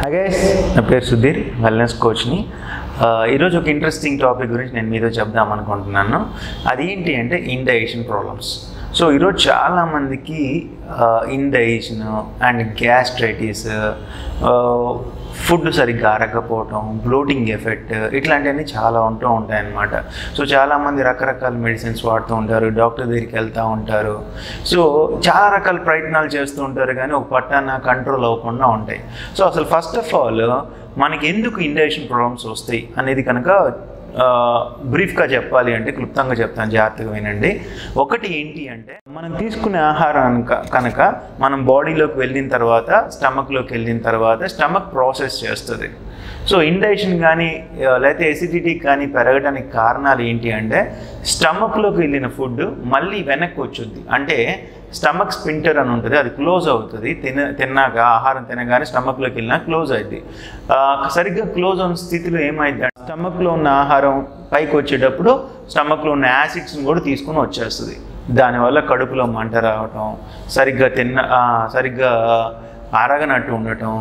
Hi నా పేరు Sudheer wellness కోచ్ని ఈరోజు ఒక ఇంట్రెస్టింగ్ టాపిక్ గురించి నేను మీతో చెప్దాం అనుకుంటున్నాను. అది ఏంటి అంటే ఇండైజెషన్ ప్రాబ్లమ్స్. సో ఈరోజు చాలామందికి ఇండైజన్ అండ్ గ్యాస్ట్రైటిస్ ఫుడ్ సరిగ్గా అరగకపోవటం బ్లోటింగ్ ఎఫెక్ట్ ఇట్లాంటివన్నీ చాలా ఉంటూ ఉంటాయి అన్నమాట సో చాలామంది రకరకాల మెడిసిన్స్ వాడుతూ ఉంటారు డాక్టర్ దగ్గరికి వెళ్తూ ఉంటారు. సో చాలా రకాల ప్రయత్నాలు చేస్తూ ఉంటారు కానీ ఒక పట్టాన కంట్రోల్ అవ్వకుండా ఉంటాయి. సో అసలు ఫస్ట్ ఆఫ్ ఆల్ మనకి ఎందుకు ఇండైజెషన్ ప్రాబ్లమ్స్ వస్తాయి అనేది కనుక బ్రీఫ్గా చెప్పాలి అంటే క్లుప్తంగా చెప్తాను జాగ్రత్తగా వినండి. ఒకటి ఏంటి అంటే మనం తీసుకునే ఆహారం కనుక- మనం బాడీలోకి వెళ్ళిన తర్వాత స్టమక్లోకి వెళ్ళిన తర్వాత స్టమక్ ప్రాసెస్ చేస్తుంది. సో ఇండైషన్ కానీ లేకపోతే ఎసిడిటీ కానీ పెరగడానికి కారణాలు ఏంటి అంటే స్టమక్లోకి వెళ్ళిన ఫుడ్ మళ్ళీ వెనక్కి వచ్చుద్ది. అంటే స్టమక్ స్పింటర్ అని ఉంటుంది అది క్లోజ్ అవుతుంది. తిన తిన్నాక ఆహారం తినగానే స్టమక్లోకి వెళ్ళినా క్లోజ్ అవుతుంది సరిగ్గా క్లోజ్ ఉన్న స్థితిలో ఏమైంది స్టమక్లో ఉన్న ఆహారం పైకి వచ్చేటప్పుడు స్టమక్లో ఉన్న యాసిడ్స్ని కూడా తీసుకుని వచ్చేస్తుంది. దానివల్ల కడుపులో మంట రావటం సరిగ్గా తిన్న సరిగ్గా అరగనట్టు ఉండటం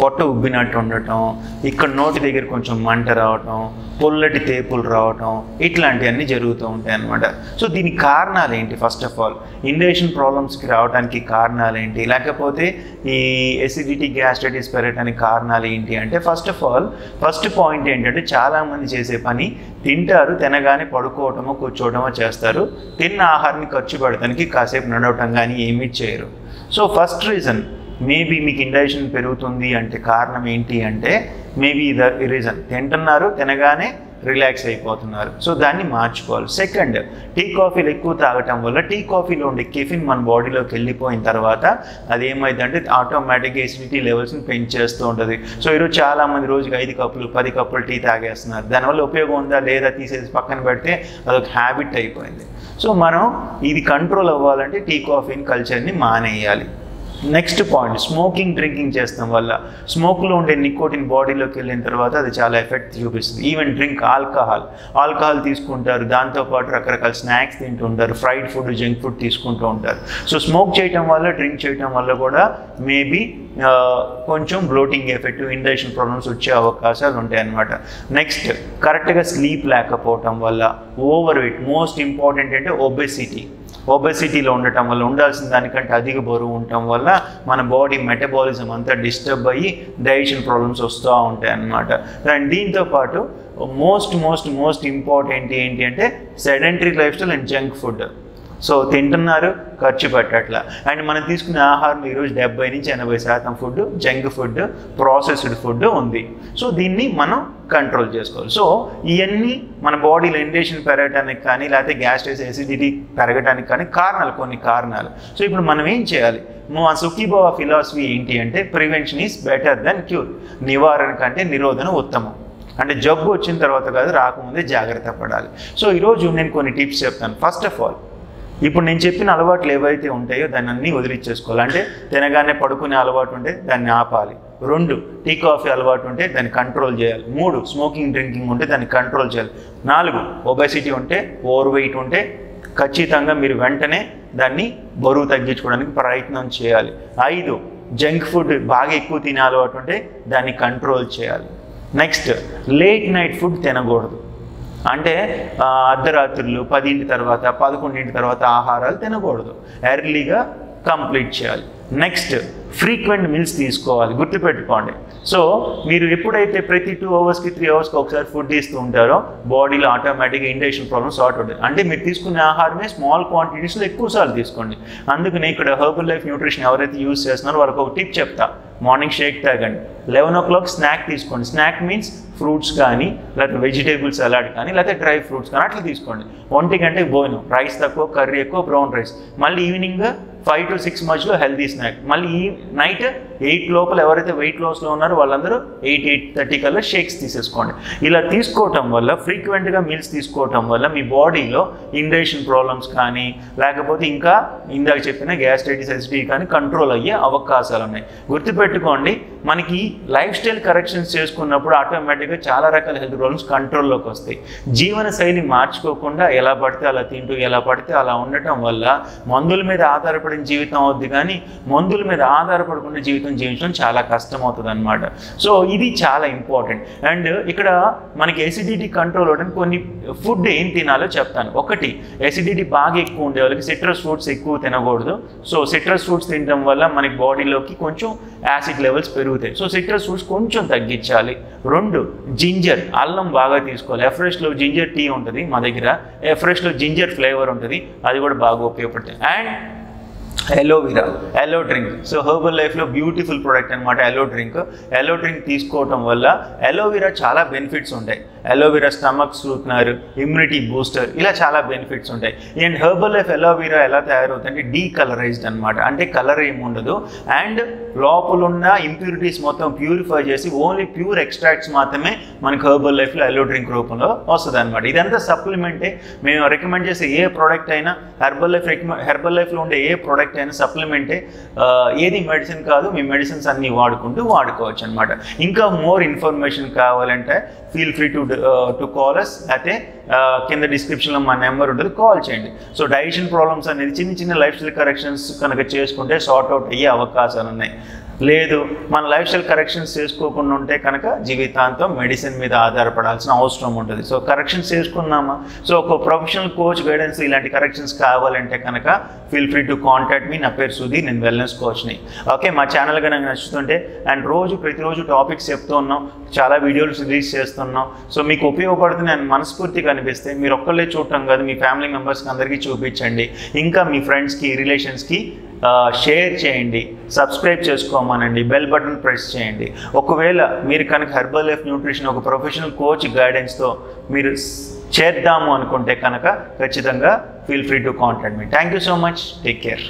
పొట్ట ఉబ్బినట్టు ఉండటం ఇక్కడ నోటి దగ్గర కొంచెం మంట రావటం పొల్లటి తేపులు రావటం ఇట్లాంటివన్నీ జరుగుతూ ఉంటాయి అన్నమాట. సో దీనికి కారణాలు ఏంటి? ఫస్ట్ ఆఫ్ ఆల్ ఇండేషన్ ప్రాబ్లమ్స్కి రావడానికి కారణాలు ఏంటి? లేకపోతే ఈ ఎసిడిటీ గ్యాస్ట్రైటిస్ పెరగడానికి కారణాలు ఏంటి అంటే first of all first point ఏంటంటే చాలామంది చేసే పని తింటారు తినగానే పడుకోవటమో కూర్చోవటమో చేస్తారు. తిన్న ఆహారాన్ని ఖర్చు పెడతానికి కాసేపు నడవటం కానీ ఏమీ చేయరు. సో ఫస్ట్ రీజన్ మేబీ మీకు ఇండైజెషన్ పెరుగుతుంది అంటే కారణం ఏంటి అంటే మేబీ ద రీజన్. తింటున్నారు తినగానే రిలాక్స్ అయిపోతున్నారు. సో దాన్ని మార్చుకోవాలి. సెకండ్ టీ కాఫీలు ఎక్కువ తాగటం వల్ల టీ కాఫీలో ఉండే కెఫిన్ మన బాడీలోకి వెళ్ళిపోయిన తర్వాత అది ఏమైందంటే ఆటోమేటిక్గా ఎసిడిటీ లెవెల్స్ని పెంచేస్తూ ఉంటుంది. సో ఈరోజు చాలామంది రోజుకి ఐదు కప్పులు పది కప్పులు టీ తాగేస్తున్నారు. దానివల్ల ఉపయోగం ఉందా లేదా తీసేసి పక్కన పెడితే అదొక హ్యాబిట్ అయిపోయింది. సో మనం ఇది కంట్రోల్ అవ్వాలంటే టీ కాఫీని కల్చర్ని మానేయాలి. నెక్స్ట్ పాయింట్ స్మోకింగ్ డ్రింకింగ్ చేస్తాం వల్ల. స్మోక్లో ఉండే నికోటిన్ బాడీలోకి వెళ్ళిన తర్వాత అది చాలా ఎఫెక్ట్ చూపిస్తుంది. ఈవెన్ డ్రింక్ ఆల్కహాల్ ఆల్కహాల్ తీసుకుంటారు. దాంతోపాటు రకరకాల స్నాక్స్ తింటూ ఉంటారు. ఫ్రైడ్ ఫుడ్ జంక్ ఫుడ్ తీసుకుంటూ ఉంటారు. సో స్మోక్ చేయటం వల్ల డ్రింక్ చేయటం వల్ల కూడా మేబీ కొంచెం బ్లోటింగ్ ఎఫెక్ట్ ఇండైషన్ ప్రాబ్లమ్స్ వచ్చే అవకాశాలు ఉంటాయి అన్నమాట నెక్స్ట్ కరెక్ట్గా స్లీప్ లేకపోవటం వల్ల ఓవర్ వెయిట్ మోస్ట్ ఇంపార్టెంట్ అంటే ఒబెసిటీ ఒబెసిటీలో ఉండటం వల్ల ఉండాల్సిన దానికంటే అధిక బరువు ఉండటం వల్ల మన బాడీ మెటబాలిజం అంతా డిస్టర్బ్ అయ్యి డైజెషన్ ప్రాబ్లమ్స్ వస్తూ ఉంటాయి అన్నమాట. అండ్ దీంతో పాటు మోస్ట్ మోస్ట్ మోస్ట్ ఇంపార్టెంట్ ఏంటి అంటే sedentary lifestyle and junk food so తింటున్నారు ఖర్చు పెట్టట్ల. అండ్ మనం తీసుకునే ఆహారం ఈరోజు డెబ్బై నుంచి ఎనభై శాతం food junk food processed food ఉంది. సో దీన్ని మనం కంట్రోల్ చేసుకోవాలి. సో ఇవన్నీ మన బాడీలో ఇండేషన్ పెరగడానికి కానీ లేకపోతే గ్యాస్ట్రైస్ ఎసిడిటీ పెరగడానికి కానీ కారణాలు కొన్ని కారణాలు. సో ఇప్పుడు మనం ఏం చేయాలి? మా సుఖీభావ ఫిలాసఫీ ఏంటి అంటే prevention is better than cure. నివారణ కంటే నిరోధన ఉత్తమం. అంటే జబ్బు వచ్చిన తర్వాత కాదు రాకముందే జాగ్రత్త పడాలి. సో ఈరోజు నేను కొన్ని టిప్స్ చెప్తాను. ఫస్ట్ ఆఫ్ ఆల్ ఇప్పుడు నేను చెప్పిన అలవాట్లు ఏవైతే ఉంటాయో దాన్ని అన్నీ వదిలిచ్చేసుకోవాలి. అంటే తినగానే పడుకునే అలవాటు ఉంటే దాన్ని ఆపాలి. రెండు టీ కాఫీ అలవాటు ఉంటే దాన్ని కంట్రోల్ చేయాలి. మూడు స్మోకింగ్ డ్రింకింగ్ ఉంటే దాన్ని కంట్రోల్ చేయాలి. నాలుగు ఒబెసిటీ ఉంటే ఓవర్ వెయిట్ ఉంటే ఖచ్చితంగా మీరు వెంటనే దాన్ని బరువు తగ్గించుకోవడానికి ప్రయత్నం చేయాలి. ఐదు జంక్ ఫుడ్ బాగా ఎక్కువ తినే అలవాటు ఉంటే దాన్ని కంట్రోల్ చేయాలి. నెక్స్ట్ లేట్ నైట్ ఫుడ్ తినకూడదు. అంటే అర్ధరాత్రులు పదింటి తర్వాత పదకొండింటి తర్వాత ఆహారాలు తినకూడదు. ఎర్లీగా కంప్లీట్ చేయాలి. నెక్స్ట్ ఫ్రీక్వెంట్ మీల్స్ తీసుకోవాలి. గుర్తుపెట్టుకోండి. సో మీరు ఎప్పుడైతే ప్రతి టూ అవర్స్కి త్రీ అవర్స్కి ఒకసారి ఫుడ్ తీస్తూ ఉంటారో బాడీలో ఆటోమేటిక్గా ఇండైజెషన్ ప్రాబ్లమ్ సార్ట్ అవుతుంది. అంటే మీరు తీసుకునే ఆహారమే స్మాల్ క్వాంటిటీస్లో ఎక్కువసార్లు తీసుకోండి. అందుకని ఇక్కడ హర్బల్ లైఫ్ న్యూట్రిషన్ ఎవరైతే యూస్ చేస్తున్నారో వాళ్ళకి ఒక టిప్ చెప్తా. మార్నింగ్ షేక్ తాగండి. లెవెన్ ఓ క్లాక్ స్నాక్ తీసుకోండి. స్నాక్ మీన్స్ ఫ్రూట్స్ కానీ లేకపోతే వెజిటేబుల్స్ సలాడ్ కానీ లేకపోతే డ్రై ఫ్రూట్స్ కానీ అట్లా తీసుకోండి. ఒంటి గంటకి భోజనం. రైస్ తక్కువ కర్రీ ఎక్కువ బ్రౌన్ రైస్ మళ్ళీ ఈవినింగ్ ఫైవ్ టు సిక్స్ మధ్యలో హెల్దీ స్నాక్. మళ్ళీ ఈ నైట్ ఎయిట్ లోపల ఎవరైతే వెయిట్ లాస్లో ఉన్నారో వాళ్ళందరూ ఎయిట్ ఎయిట్ థర్టీ కల్లా షేక్స్ తీసేసుకోండి. ఇలా తీసుకోవటం వల్ల ఫ్రీక్వెంట్గా మీల్స్ తీసుకోవటం వల్ల మీ బాడీలో ఇండైజెషన్ ప్రాబ్లమ్స్ కానీ లేకపోతే ఇంకా ఇందాక చెప్పిన గ్యాస్ట్రైటిస్ ఎసిడిటీ కానీ కంట్రోల్ అయ్యే అవకాశాలు ఉన్నాయి. గుర్తుపెట్టుకోండి మనకి లైఫ్ స్టైల్ కరెక్షన్స్ చేసుకున్నప్పుడు ఆటోమేటిక్గా చాలా రకాల హెల్త్ ప్రాబ్లమ్స్ కంట్రోల్లోకి వస్తాయి. జీవన శైలి మార్చుకోకుండా ఎలా పడితే అలా తింటూ ఎలా పడితే అలా ఉండటం వల్ల మందుల మీద ఆధారపడిన జీవితం అవుద్ది కానీ మందుల మీద ఆధారపడకుండా జీవితం మెయింటైన్ చేయించడం చాలా కష్టం అవుతుంది అనమాట సో ఇది చాలా ఇంపార్టెంట్ అండ్ ఇక్కడ మనకి ఎసిడిటీ కంట్రోల్ అవ్వడానికి కొన్ని ఫుడ్ ఏం తినాలో చెప్తాను. ఒకటి ఎసిడిటీ బాగా ఎక్కువ ఉండే వాళ్ళకి సిట్రస్ ఫ్రూట్స్ ఎక్కువ తినకూడదు. సో సిట్రస్ ఫ్రూట్స్ తినడం వల్ల మనకి బాడీలోకి కొంచెం యాసిడ్ లెవెల్స్ పెరుగుతాయి. సో సిట్రస్ ఫ్రూట్స్ కొంచెం తగ్గించాలి. రెండు జింజర్ అల్లం బాగా తీసుకోవాలి. ఎఫ్రెష్లో జింజర్ టీ ఉంటుంది మా దగ్గర. ఎఫ్రెష్లో జింజర్ ఫ్లేవర్ ఉంటుంది. అది కూడా బాగా ఉపయోగపడుతుంది and aloe vera aloe drink so herbal లైఫ్లో బ్యూటిఫుల్ ప్రోడక్ట్ అనమాట ఎలో డ్రింక్ ఎలో డ్రింక్ తీసుకోవటం వల్ల ఎలోవీరా చాలా బెనిఫిట్స్ ఉంటాయి. ఎలోవీరా స్టమక్ స్ట్రూట్నర్ ఇమ్యూనిటీ బూస్టర్ ఇలా చాలా బెనిఫిట్స్ ఉంటాయి. అండ్ హెర్బల్ లైఫ్ ఎలోవీరా ఎలా తయారవుతుందంటే డీ కలరైజ్డ్ అనమాట అంటే కలర్ ఏమి ఉండదు. అండ్ లోపల ఉన్న ఇంప్యూరిటీస్ మొత్తం ప్యూరిఫై చేసి ఓన్లీ ప్యూర్ ఎక్స్ట్రాక్ట్స్ మాత్రమే మనకి హెర్బల్ లైఫ్లో ఎల్లో డ్రింక్ రూపంలో వస్తుంది అనమాట ఇదంతా సప్లిమెంటే మేము రికమెండ్ చేసే ఏ ప్రోడక్ట్ అయినా హెర్బల్ లైఫ్ హెర్బల్ లైఫ్లో ఉండే ఏ ప్రోడక్ట్ అయినా సప్లిమెంటే ఏది మెడిసిన్ కాదు మీ మెడిసిన్స్ అన్నీ వాడుకుంటూ వాడుకోవచ్చు అనమాట ఇంకా మోర్ ఇన్ఫర్మేషన్ కావాలంటే feel free to to call us అయితే కింద డిస్క్రిప్షన్లో మా నెంబర్ ఉంటుంది. కాల్ చేయండి. సో డైజెషన్ ప్రాబ్లమ్స్ అనేది చిన్న చిన్న లైఫ్ స్టైల్ కరెక్షన్స్ కనుక చేసుకుంటే సార్ట్ అవుట్ అయ్యే అవకాశాలు ఉన్నాయి లేదు. మన లైఫ్ స్టైల్ కరెక్షన్స్ చేసుకోకుండా ఉంటే కనుక జీవితాంతం మెడిసిన్ మీద ఆధారపడాల్సిన అవసరం ఉంటుంది. సో కరెక్షన్స్ చేసుకున్నామా? సో ఒక ప్రొఫెషనల్ కోచ్ గైడెన్స్ ఇలాంటి కరెక్షన్స్ కావాలంటే కనుక ఫీల్ ఫ్రీ టు కాంటాక్ట్ మీ నా పేరు సుధీర్ నేను వెల్నెస్ కోచ్ని ఓకే మా ఛానల్ కనుక నచ్చుతుంటే అండ్ రోజు ప్రతిరోజు టాపిక్స్ చెప్తూ ఉన్నాం. చాలా వీడియోస్ రిలీజ్ చేస్తున్నాం. సో మీకు ఉపయోగపడుతుంది అని మనస్ఫూర్తిగా అనిపిస్తే మీరు ఒక్కళ్ళే చూడటం కాదు మీ ఫ్యామిలీ మెంబర్స్కి అందరికీ చూపించండి. ఇంకా మీ ఫ్రెండ్స్కి రిలేషన్స్కి షేర్ చేయండి సబ్స్క్రైబ్ చేసుకోమనండి బెల్ బటన్ ప్రెస్ చేయండి. ఒకవేళ మీరు కనుక హెర్బల్ లైఫ్ న్యూట్రిషన్ ఒక ప్రొఫెషనల్ కోచ్ గైడెన్స్తో మీరు చేద్దాము అనుకుంటే కనుక ఖచ్చితంగా feel free to contact me thank you so much take care